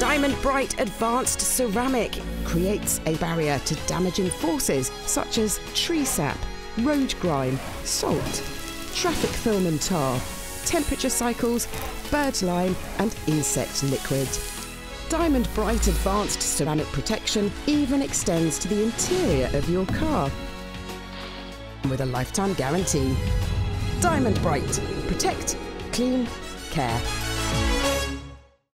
DiamondBrite Advanced Ceramic creates a barrier to damaging forces such as tree sap, road grime, salt, traffic film and tar, temperature cycles, bird lime, and insect liquid. DiamondBrite Advanced Ceramic Protection even extends to the interior of your car with a lifetime guarantee. DiamondBrite. Protect, clean, care.